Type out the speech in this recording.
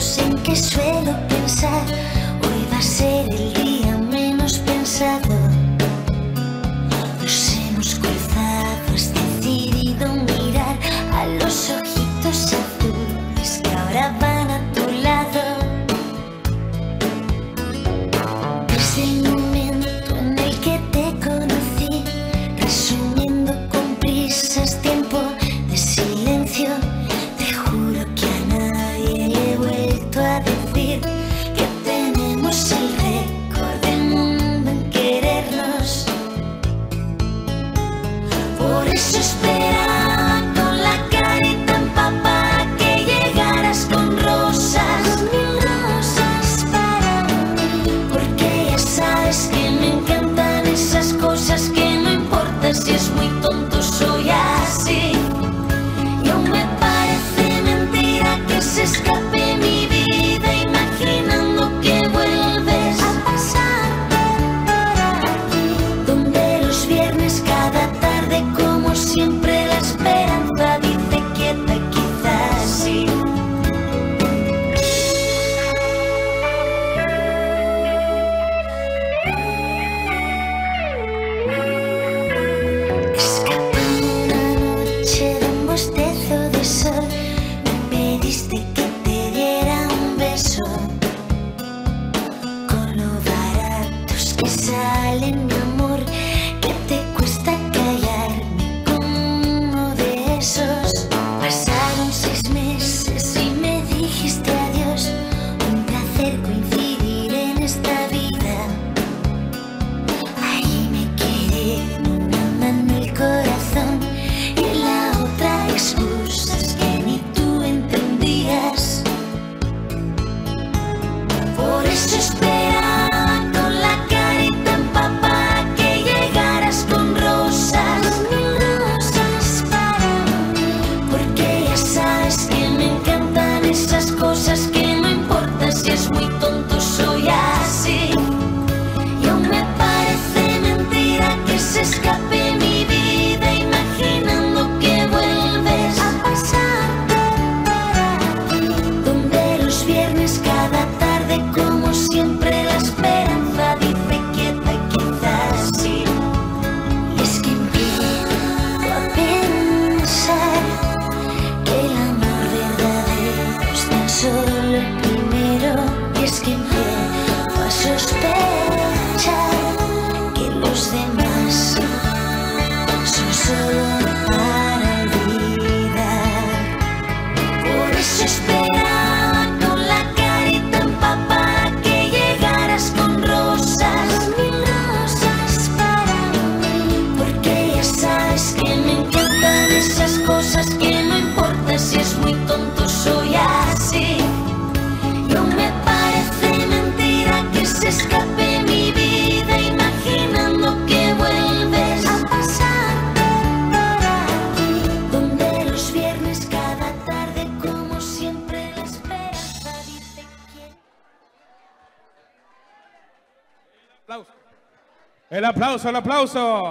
en que suelo pensar, hoy va a ser el día. desespero. Just stay. El aplauso, el aplauso.